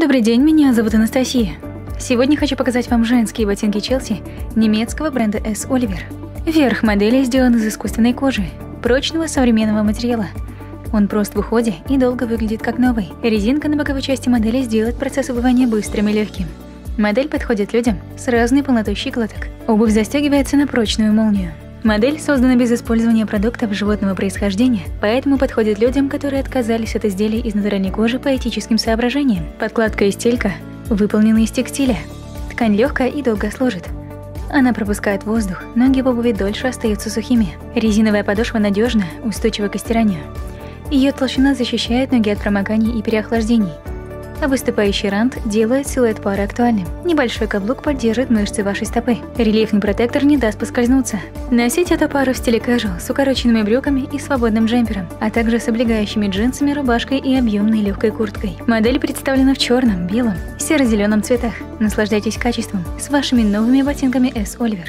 Добрый день, меня зовут Анастасия. Сегодня хочу показать вам женские ботинки Челси немецкого бренда S. Oliver. Верх модели сделан из искусственной кожи, прочного современного материала. Он прост в уходе и долго выглядит как новый. Резинка на боковой части модели сделает процесс убывания быстрым и легким. Модель подходит людям с разной полнотой щиколоток. Обувь застегивается на прочную молнию. Модель создана без использования продуктов животного происхождения, поэтому подходит людям, которые отказались от изделий из натуральной кожи по этическим соображениям. Подкладка и стелька выполнены из текстиля. Ткань легкая и долго служит. Она пропускает воздух, ноги в обуви дольше остаются сухими. Резиновая подошва надежна, устойчива к стиранию. Ее толщина защищает ноги от промоканий и переохлаждений – а выступающий рант делает силуэт пары актуальным. Небольшой каблук поддержит мышцы вашей стопы. Рельефный протектор не даст поскользнуться. Носить эту пару в стиле casual с укороченными брюками и свободным джемпером, а также с облегающими джинсами, рубашкой и объемной легкой курткой. Модель представлена в черном, белом, серо-зеленом цветах. Наслаждайтесь качеством с вашими новыми ботинками S. Oliver.